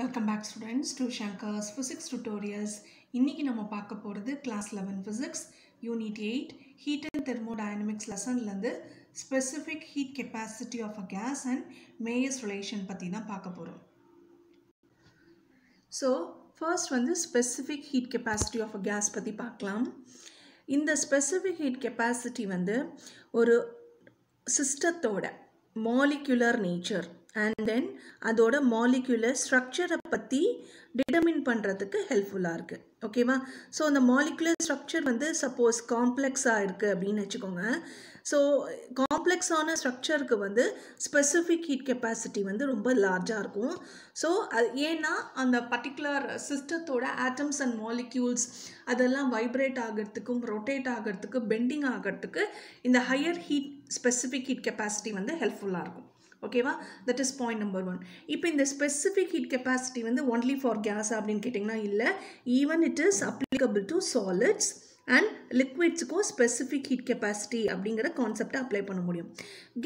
Welcome back students to Shankar's physics tutorials இன்றைக்கி நம்ம பார்க்க போகிறது class eleven physics unit eight heat and thermodynamics லெசன்லேருந்து specific heat capacity of a gas and Mayer's relation பற்றி தான் பார்க்க போகிறோம் ஸோ ஃபர்ஸ்ட் வந்து specific heat capacity of a gas பற்றி பார்க்கலாம். இந்த ஸ்பெசிஃபிக் ஹீட் கெப்பாசிட்டி வந்து ஒரு சிஸ்டத்தோட மாலிகுலர் நேச்சர் அண்ட் தென் அதோட மாலிகுலர் ஸ்ட்ரக்சரை பற்றி டிட்டர்மின் பண்ணுறதுக்கு ஹெல்ப்ஃபுல்லாக இருக்குது ஓகேவா ஸோ அந்த மாலிகுலர் ஸ்ட்ரக்சர் வந்து சப்போஸ் காம்ப்ளெக்ஸாக இருக்குது அப்படின்னு வச்சுக்கோங்க. ஸோ காம்ப்ளெக்ஸான ஸ்ட்ரக்சருக்கு வந்து ஸ்பெசிஃபிக் ஹீட் கெப்பாசிட்டி வந்து ரொம்ப லார்ஜாக இருக்கும். ஸோ அது ஏன்னா அந்த பர்டிகுலர் சிஸ்டத்தோட ஆட்டம்ஸ் அண்ட் மாலிக்யூல்ஸ் அதெல்லாம் வைப்ரேட் ஆகிறதுக்கும் ரொட்டேட் ஆகிறதுக்கு பெண்டிங் ஆகிறதுக்கு இந்த higher heat specific heat capacity வந்து ஹெல்ப்ஃபுல்லாக இருக்கும். ஓகேவா that is point number one இப்போ இந்த ஸ்பெசிஃபிக் ஹீட் கெப்பாசிட்டி வந்து ஒன்லி ஃபார் கேஸ் அப்படின்னு கேட்டிங்கன்னா இல்லை. Even it is applicable to solids and லிக்விட்ஸுக்கும் specific heat capacity அப்படிங்கிற கான்செப்டை அப்ளை பண்ண முடியும்.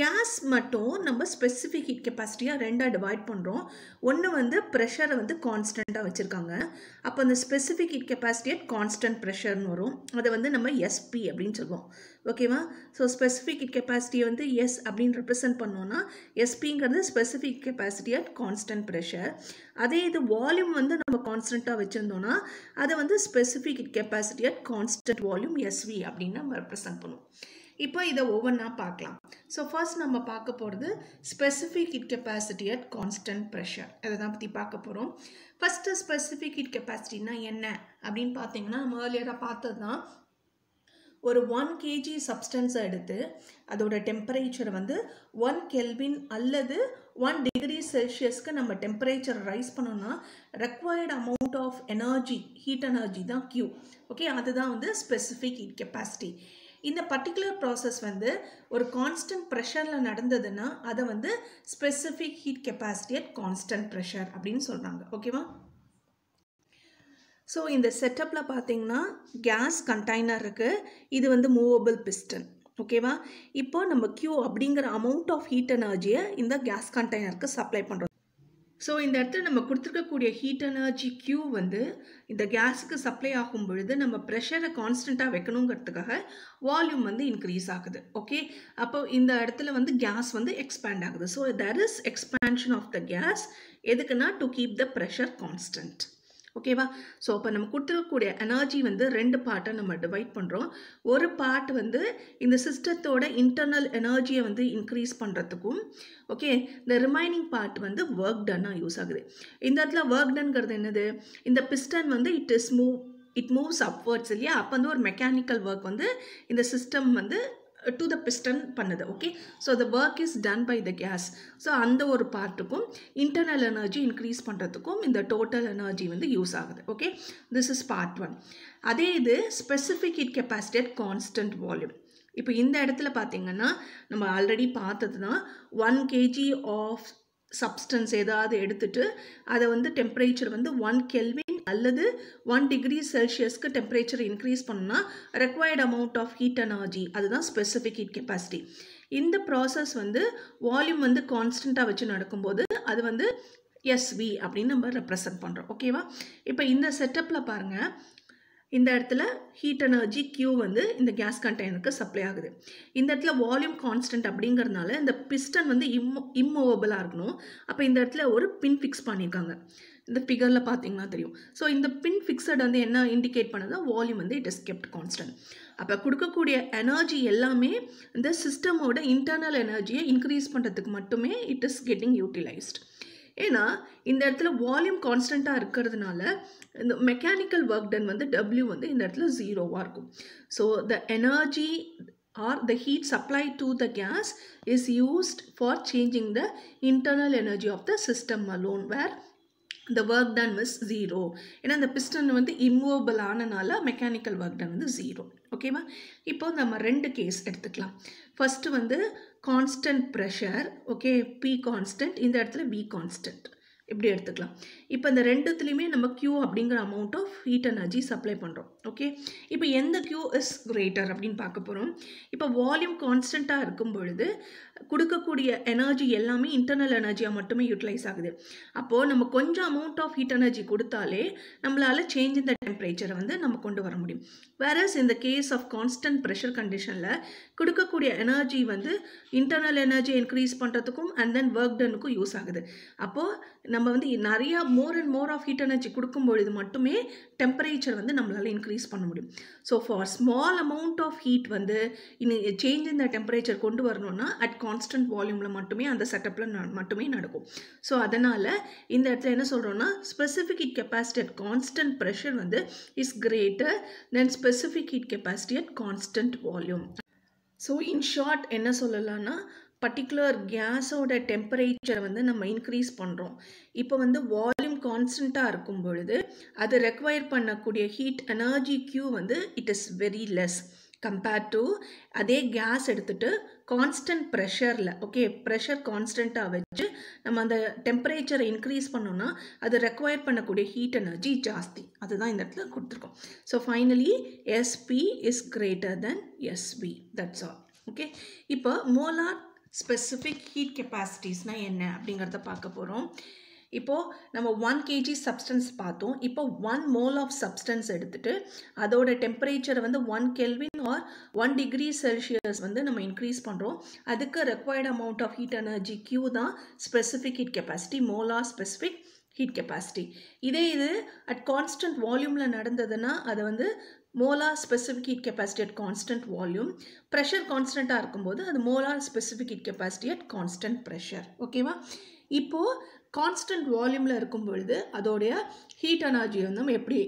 கேஸ் மட்டும் நம்ம ஸ்பெசிஃபிக் ஹீட் கெப்பாசிட்டியாக ரெண்டாக டிவைட் பண்ணுறோம் ஒன்று வந்து ப்ரெஷரை வந்து கான்ஸ்டண்ட்டாக வச்சுருக்காங்க. அப்போ அந்த specific heat capacity at constant ப்ரெஷர்னு வரும். அதை வந்து நம்ம எஸ்பி அப்படின்னு சொல்லுவோம். ஓகேவா ஸோ ஸ்பெசிஃபிக் கெப்பாசிட்டியை வந்து எஸ் அப்படின்னு ரெப்ரசென்ட் பண்ணோன்னா எஸ்பிங்கிறது specific capacity at constant pressure அதே இது வால்யூம் வந்து நம்ம கான்ஸ்டண்ட்டாக வச்சுருந்தோன்னா அதை வந்து specific capacity at constant volume S V அப்படின்னு நம்ம ரெப்ரசென்ட் பண்ணுவோம் இப்போ இதை ஒவ்வொன்றா பார்க்கலாம். ஸோ ஃபர்ஸ்ட் நம்ம பார்க்க போகிறது specific heat capacity at constant pressure அதை தான் பற்றி பார்க்க போகிறோம் ஃபஸ்ட்டு ஸ்பெசிஃபிக் இட் கெப்பாசிட்டினா என்ன? அப்படின்னு பார்த்தீங்கன்னா நம்ம ஏர்லியராக பார்த்தது தான் ஒரு ஒன் கேஜி சப்ஸ்டன்ஸை எடுத்து அதோட டெம்பரேச்சர் வந்து ஒன் கெல்வின் அல்லது ஒன் டிகிரி செல்சியஸ்க்கு நம்ம டெம்பரேச்சர் ரைஸ் பண்ணோம்னா required amount of energy heat energy தான் கியூ ஓகே அதுதான் வந்து ஸ்பெசிஃபிக் ஹீட் கெப்பாசிட்டி இந்த பர்டிகுலர் ப்ராசஸ் வந்து ஒரு கான்ஸ்டன்ட் ப்ரெஷரில் நடந்ததுன்னா அதை வந்து specific heat capacity at constant pressure அப்படின்னு சொல்கிறாங்க ஓகேவா ஸோ இந்த செட்டப்பில் பார்த்தீங்கன்னா கேஸ் கண்டெய்னர் இருக்குது இது வந்து மூவபிள் பிஸ்டன் ஓகேவா இப்போ நம்ம கியூ அப்படிங்கிற அமௌண்ட் ஆஃப் ஹீட் எனர்ஜியை இந்த கேஸ் கண்டெய்னருக்கு சப்ளை பண்ணுறோம் ஸோ இந்த இடத்துல நம்ம கொடுத்துருக்கக்கூடிய ஹீட் எனர்ஜி கியூ வந்து இந்த கேஸுக்கு சப்ளை ஆகும் பொழுது நம்ம ப்ரெஷரை கான்ஸ்டண்ட்டாக வைக்கணுங்கிறதுக்காக வால்யூம் வந்து இன்க்ரீஸ் ஆகுது. ஓகே அப்போ இந்த இடத்துல வந்து கேஸ் வந்து எக்ஸ்பேண்ட் ஆகுது. So there is expansion of the gas எதுக்குன்னா to keep the pressure constant ஓகேவா ஸோ அப்போ நம்ம கொடுத்துருக்கக்கூடிய எனர்ஜி வந்து ரெண்டு பார்ட்டை நம்ம டிவைட் பண்ணுறோம் ஒரு பார்ட் வந்து இந்த சிஸ்டத்தோட இன்டர்னல் எனர்ஜியை வந்து இன்க்ரீஸ் பண்ணுறதுக்கும் ஓகே இந்த ரிமைனிங் பார்ட் வந்து ஒர்க் டன்னாக யூஸ் ஆகுது. இந்த இடத்துல ஒர்க் டன்ங்கிறது என்னது? இந்த பிஸ்டன் வந்து it is move it moves upwards இல்லையா? அப்போ வந்து ஒரு மெக்கானிக்கல் ஒர்க் வந்து இந்த சிஸ்டம் வந்து டு த பிஸ்டன் பண்ணுது okay so the work is done by the gas so அந்த ஒரு பார்ட்டுக்கும் இன்டர்னல் எனர்ஜி இன்க்ரீஸ் பண்ணுறதுக்கும் இந்த டோட்டல் எனர்ஜி வந்து யூஸ் ஆகுது okay this is part one அதே இது specific heat capacity at constant volume இப்போ இந்த இடத்துல பார்த்தீங்கன்னா நம்ம ஆல்ரெடி பார்த்தது தான் ஒன் கேஜி ஆஃப் சப்ஸ்டன்ஸ் ஏதாவது எடுத்துட்டு அதை வந்து டெம்பரேச்சர் வந்து ஒன் கெல்வி அல்லது ஒன் டிகிரி செல்சியஸ்க்கு டெம்பரேச்சர் இன்க்ரீஸ் பண்ணால் required amount of heat energy அதுதான் ஸ்பெசிஃபிக் ஹீட் கெப்பாசிட்டி இந்த ப்ராசஸ் வந்து வால்யூம் வந்து கான்ஸ்டண்ட்டாக வச்சு நடக்கும்போது அது வந்து எஸ்வி அப்படின்னு நம்ம ரெப்ரசன்ட் பண்ணுறோம் ஓகேவா இப்போ இந்த செட்டப்பில் பாருங்கள் இந்த இடத்துல ஹீட் எனர்ஜி கியூ வந்து இந்த கேஸ் கண்டெய்னருக்கு சப்ளை ஆகுது. இந்த இடத்துல வால்யூம் கான்ஸ்டன்ட் அப்படிங்கிறதுனால இந்த பிஸ்டன் வந்து இம்மோ இம்மூவபிளாக இருக்கணும். அப்போ இந்த இடத்துல ஒரு பின் ஃபிக்ஸ் பண்ணியிருக்காங்க. இந்த ஃபிகரில் பார்த்தீங்கன்னா தெரியும். ஸோ இந்த பின் ஃபிக்ஸட் வந்து என்ன இண்டிகேட் பண்ணுது வால்யூம் வந்து இட் இஸ் கெப்ட் கான்ஸ்டன்ட் அப்போ கொடுக்கக்கூடிய எனர்ஜி எல்லாமே இந்த சிஸ்டமோட இன்டர்னல் எனர்ஜியை இன்க்ரீஸ் பண்ணுறதுக்கு மட்டுமே இட் இஸ் கெட்டிங் யூட்டிலைஸ்ட் ஏன்னா இந்த இடத்துல வால்யூம் கான்ஸ்டண்ட்டாக இருக்கிறதுனால இந்த மெக்கானிக்கல் ஒர்க் டன் வந்து டபிள்யூ வந்து இந்த இடத்துல ஜீரோவாக இருக்கும். So the energy or the heat supply to the gas is used for changing the internal energy of the system alone where இந்த ஒர்க் டன் was ஜீரோ ஏன்னா இந்த பிஸ்டன் வந்து இம்மூவபிள் ஆனனால மெக்கானிக்கல் ஒர்க் டன் வந்து zero ஓகேவா இப்போ நம்ம ரெண்டு கேஸ் எடுத்துக்கலாம். ஃபஸ்ட்டு வந்து constant pressure okay P constant இந்த இடத்துல பி கான்ஸ்டன்ட் இப்படி எடுத்துக்கலாம். இப்போ இந்த ரெண்டுத்துலேயுமே நம்ம க்யூ அப்படிங்கிற amount of heat energy supply பண்ணுறோம் ஓகே இப்போ எந்த க்யூ இஸ் கிரேட்டர் அப்படின்னு பார்க்க போகிறோம் இப்போ வால்யூம் கான்ஸ்டண்ட்டாக இருக்கும் பொழுது கொடுக்கக்கூடிய எனர்ஜி எல்லாமே இன்டர்னல் எனர்ஜியாக மட்டுமே யூட்டிலைஸ் ஆகுது. அப்போது நம்ம கொஞ்சம் அமௌண்ட் ஆஃப் ஹீட் எனர்ஜி கொடுத்தாலே நம்மளால் சேஞ்ச் இந்த டெம்பரேச்சரை வந்து நம்ம கொண்டு வர முடியும். வேரஸ் இந்த கேஸ் ஆஃப் கான்ஸ்டன்ட் ப்ரெஷர் கண்டிஷனில் கொடுக்கக்கூடிய எனர்ஜி வந்து இன்டர்னல் எனர்ஜி இன்க்ரீஸ் பண்ணுறதுக்கும் அண்ட் தென் ஒர்க் டனுக்கும் யூஸ் ஆகுது. அப்போது நம்ம வந்து நிறையா more and more of heat energy கொடுக்கும் பொழுது மட்டுமே டெம்பரேச்சர் வந்து நம்மளால் இன்க்ரீஸ் பண்ண முடியும். So for small amount of heat வந்து இன்னும் சேஞ்ச் இந்த டெம்பரேச்சர் கொண்டு வரணும்னா அட் கான் கான்ஸ்டன்ட் வால்யூமில் மட்டுமே அந்த செட்டப்பில் மட்டுமே நடக்கும். ஸோ அதனால் இந்த இடத்துல என்ன சொல்கிறோன்னா specific heat capacity at constant pressure வந்து is greater then specific heat capacity at constant volume so in short என்ன சொல்லலாம்னா பர்டிகுலர் கேஸோட டெம்பரேச்சரை வந்து நம்ம இன்க்ரீஸ் பண்ணுறோம் இப்போ வந்து வால்யூம் கான்ஸ்டண்ட்டாக இருக்கும் பொழுது அது ரெக்வயர் பண்ணக்கூடிய ஹீட் எனர்ஜி கியூ வந்து it is very less compared to அதே கேஸ் எடுத்துகிட்டு கான்ஸ்டன்ட் ப்ரெஷரில் ஓகே ப்ரெஷர் கான்ஸ்டண்ட்டாக வச்சு நம்ம அந்த டெம்பரேச்சரை இன்க்ரீஸ் பண்ணோன்னா அது ரெக்வயர் பண்ணக்கூடிய ஹீட் எனர்ஜி ஜாஸ்தி. அதுதான் இந்த இடத்துல கொடுத்துருக்கோம். So finally SP is greater then SP that's all okay இப்போ மோலார் ஸ்பெசிஃபிக் ஹீட் கெப்பாசிட்டிஸ்னால் என்ன அப்படிங்கிறத பார்க்க போகிறோம் இப்போது நம்ம ஒன் கேஜி சப்ஸ்டன்ஸ் பார்த்தோம். இப்போ ஒன் மோல் ஆஃப் சப்ஸ்டன்ஸ் எடுத்துகிட்டு அதோட டெம்பரேச்சரை வந்து one kelvin or one degree Celsius வந்து நம்ம இன்க்ரீஸ் பண்ணுறோம் அதுக்கு required amount of heat energy Q தான் specific heat capacity molar specific heat capacity இதே இது அட் கான்ஸ்டன்ட் வால்யூமில் நடந்ததுன்னா அதை வந்து molar specific heat capacity at constant volume pressure கான்ஸ்டண்ட்டாக இருக்கும்போது அது molar specific heat capacity at constant pressure ஓகேவா இப்போது கான்ஸ்டன்ட் வால்யூமில் இருக்கும் பொழுது அதோடைய ஹீட் எனர்ஜி வந்து நம்ம எப்படி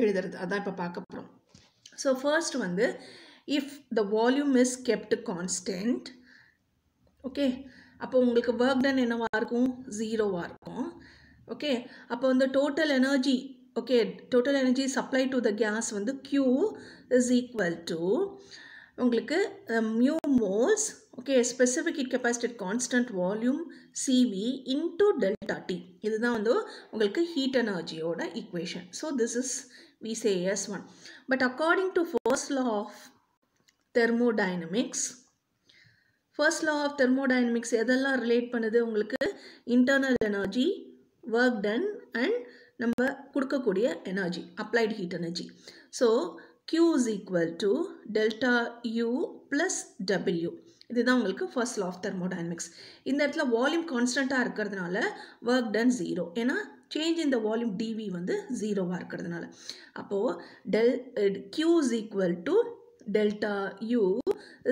எழுதுறது? அதான் இப்போ பார்க்க போகிறோம் ஸோ ஃபர்ஸ்ட் வந்து if the volume is kept constant okay அப்போ உங்களுக்கு ஒர்க் டன் என்னவாக இருக்கும்? ஜீரோவாக இருக்கும். ஓகே அப்போ வந்து total energy okay total energy supply to the gas வந்து க்யூ இஸ் ஈக்குவல் டு உங்களுக்கு uh, mu moles okay specific heat capacity constant volume CV into delta T இதுதான் வந்து உங்களுக்கு heat எனர்ஜியோட equation so this is we say as one but according to first law of thermodynamics first law of thermodynamics எதெல்லாம் relate பண்ணுது? உங்களுக்கு internal energy work done and நம்ம கொடுக்கக்கூடிய energy applied heat energy so q is equal to delta u plus w. இதுதான் உங்களுக்கு first law of thermodynamics இந்த இடத்துல volume கான்ஸ்டண்ட்டாக இருக்கிறதுனால ஒர்க் டன் ஜீரோ ஏன்னா சேஞ்ச் இந்த வால்யூம் டிவி வந்து ஜீரோவாக இருக்கிறதுனால. அப்போது del eh, q is equal to delta U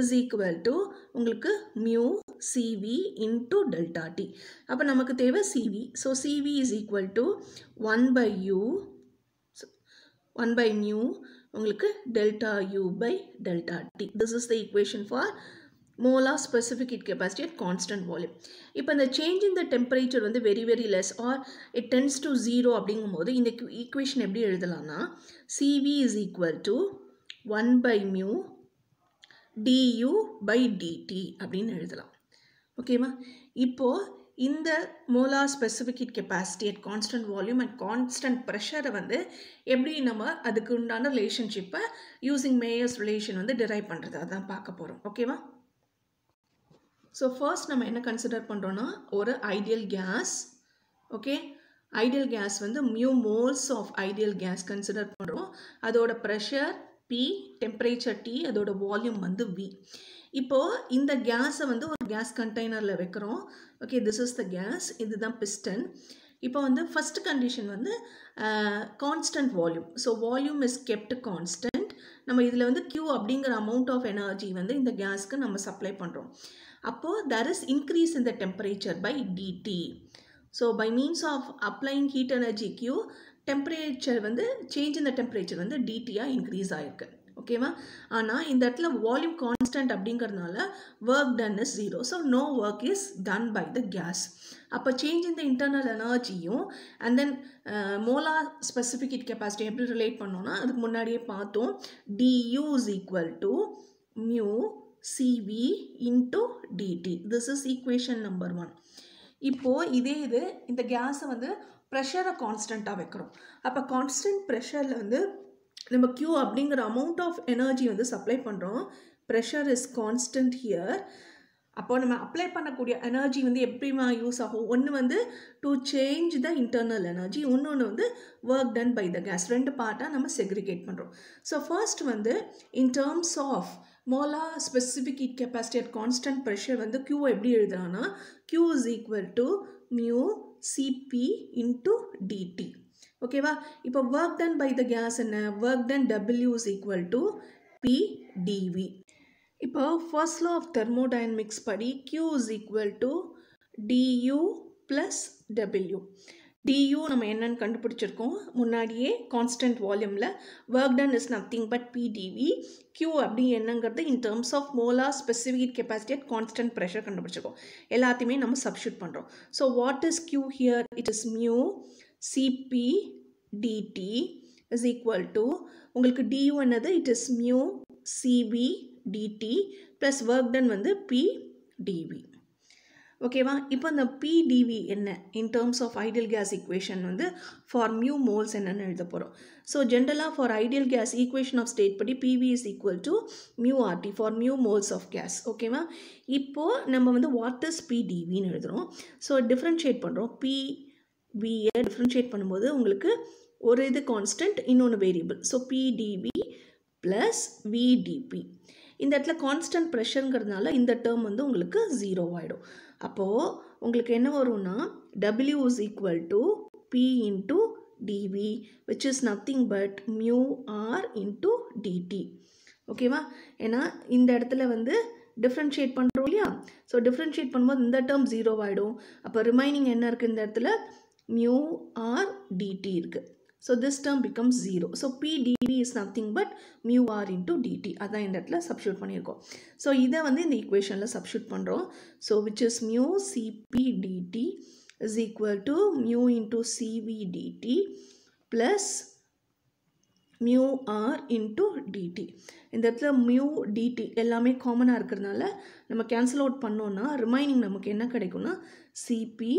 is equal to உங்களுக்கு mu CV into delta T அப்போ நமக்கு தேவை CV so CV is equal to one by U one by mu உங்களுக்கு delta U by delta T This is the equation for molar specific heat capacity at constant volume. இப்போ இந்த change in the temperature வந்து very very less or it tends to zero அப்படிங்கும்போது இந்த equation எப்படி எழுதலாம்னா CV is equal to one by mu du by dt அப்படின்னு எழுதலாம். ஓகேவா இப்போது இந்த molar specific capacity at constant volume and constant ப்ரெஷரை வந்து எப்படி நம்ம அதுக்கு உண்டான ரிலேஷன்ஷிப்பை யூஸிங் மேயர்ஸ் ரிலேஷன் வந்து டிரைவ் பண்ணுறது அதான் பார்க்க போகிறோம் ஓகேவா ஸோ ஃபர்ஸ்ட் நம்ம என்ன கன்சிடர் பண்ணுறோன்னா ஒரு ideal gas okay ideal gas வந்து mu moles of ideal gas consider பண்ணுறோம் அதோட ப்ரெஷர் பி டெம்பரேச்சர் டி அதோட வால்யூம் வந்து வி இப்போது இந்த கேஸை வந்து ஒரு கேஸ் கண்டெய்னரில் வைக்கிறோம். Okay this is the gas இதுதான் பிஸ்டன் இப்போ வந்து ஃபஸ்ட் கண்டிஷன் வந்து constant volume so volume is kept constant நம்ம இதில் வந்து க்யூ அப்படிங்கிற அமௌண்ட் ஆஃப் எனர்ஜி வந்து இந்த கேஸ்க்கு நம்ம சப்ளை பண்ணுறோம் அப்போது there is increase in the temperature by DT so by means of applying heat energy Q temperature வந்து சேஞ்ச் இந்த டெம்பரேச்சர் வந்து டிடியாக இன்க்ரீஸ் ஆகிருக்கு ஓகேவா ஆனால் இந்த இடத்துல வால்யூம் கான்ஸ்டன்ட் அப்படிங்கிறதுனால work done is zero so no work is done by the gas அப்போ சேஞ்ச் இந்த இன்டர்னல் எனர்ஜியும் and then molar specific heat capacity எப்படி ரிலேட் பண்ணோன்னா அதுக்கு முன்னாடியே பார்த்தோம். DU is equal to mu CV into DT this is equation number one இப்போது இதே இது இந்த கேஸை வந்து ப்ரெஷரை கான்ஸ்டண்ட்டாக வைக்கிறோம் அப்போ கான்ஸ்டன்ட் ப்ரெஷரில் வந்து நம்ம க்யூ அப்படிங்கிற அமௌண்ட் ஆஃப் எனர்ஜி வந்து சப்ளை பண்ணுறோம் ப்ரெஷர் இஸ் கான்ஸ்டன்ட் ஹியர் அப்போ நம்ம அப்ளை பண்ணக்கூடிய எனர்ஜி வந்து எப்படிமா யூஸ் ஆகும்? ஒன்று வந்து to change the internal energy இன்னொன்று வந்து work done by the gas ரெண்டு பார்ட்டாக நம்ம செக்ரிகேட் பண்ணுறோம் ஸோ ஃபர்ஸ்ட் வந்து in terms of molar specific heat capacity at constant pressure வந்து க்யூ எப்படி எழுதுறான்னா Q is equal to mu CP into DT ஓகேவா இப்போ work done by the gas என்ன? Work done W is equal to P DV இப்போ first law of thermodynamics படி Q is equal to DU plus W DU நம்ம என்னன்னு கண்டுபிடிச்சிருக்கோம். முன்னாடியே constant வால்யூமில் work done is nothing but PDV Q அப்படி என்னங்கிறது in terms of molar specific capacity at constant pressure கண்டுபிடிச்சிருக்கோம். எல்லாத்தையுமே நம்ம சப்ஷூட் பண்ணுறோம் so what is Q here it is mu CP DT is equal to உங்களுக்கு due என்னது? It is mu CP DT plus work done வந்து PDV ஓகேவா இப்போ இந்த பிடிவி என்ன? In terms of ideal gas equation வந்து for mu moles என்னென்னு எழுத போகிறோம் ஸோ ஜென்ரலாக for ideal gas equation of state படி PV is equal to mu RT for mu moles of gas ஓகேவா இப்போது நம்ம வந்து வாட் இஸ் பிடிவின்னு எழுதுகிறோம் ஸோ டிஃப்ரென்ஷியேட் பண்ணுறோம் பிவியை டிஃப்ரென்ஷியேட் பண்ணும்போது உங்களுக்கு ஒரு இது கான்ஸ்டன்ட் இன்னொன்று variable so PDV plus VDP இந்த இடத்துல கான்ஸ்டன்ட் ப்ரெஷருங்கிறதுனால இந்த டேர்ம் வந்து உங்களுக்கு ஜீரோ ஆகிடும் அப்போது உங்களுக்கு என்ன வரும்னா W is equal to P into DV which is nothing but mu R into DT ஓகேவா ஏன்னா இந்த இடத்துல வந்து டிஃப்ரென்ஷியேட் பண்ணுறோம் இல்லையா? ஸோ டிஃப்ரென்ஷியேட் பண்ணும்போது இந்த டேர்ம் ஜீரோ ஆகிடும் அப்போ ரிமைனிங் என்ன இருக்குது இந்த இடத்துல? மியூ ஆர் டிடி இருக்குது so this term becomes zero so PDV is nothing but mu R into DT அதான் இந்த இடத்துல சப்ஸ்டியூட் பண்ணியிருக்கோம். ஸோ இதை வந்து இந்த ஈக்குவேஷனில் சப்ஸ்டியூட் பண்ணுறோம் so which is mu CP DT is equal to mu into CV DT plus mu R into DT இந்த இடத்துல மியூ டிடி எல்லாமே காமனாக இருக்கிறதுனால நம்ம கேன்சல் அவுட் பண்ணோன்னா ரிமைனிங் நமக்கு என்ன கிடைக்கும்னா CP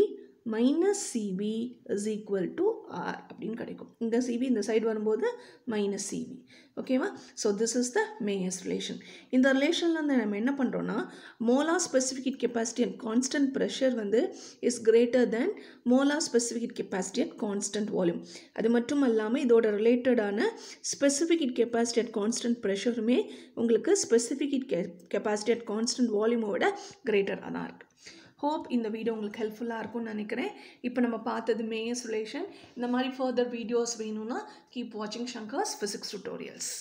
minus CP is equal to R அப்படின்னு கிடைக்கும். இந்த சிபி இந்த சைடு வரும்போது மைனஸ் சிபி ஓகேவா so this is the Mayer's relation இந்த ரிலேஷனில் வந்து நம்ம என்ன பண்ணுறோன்னா molar specific capacity at constant pressure வந்து is greater then molar specific capacity at constant volume அது மட்டும் இல்லாமல் இதோட ரிலேட்டடான ஸ்பெசிஃபிக் கெப்பாசிட்டி அட் கான்ஸ்டன்ட் ப்ரெஷருமே உங்களுக்கு ஸ்பெசிஃபிக் கெப்பாசிட்டி அட் கான்ஸ்டன்ட் வால்யூமோட கிரேட்டராக தான் இருக்குது ஹோப் இந்த வீடியோ உங்களுக்கு ஹெல்ப்ஃபுல்லாக இருக்கும்னு நினைக்கிறேன். இப்போ நம்ம பார்த்தது மேயஸ் ரிலேஷன் இந்த மாதிரி ஃபர்தர் வீடியோஸ் வேணும்னா கீப் வாட்சிங் ஷங்கர்ஸ் ஃபிசிக்ஸ் டுட்டோரியல்ஸ்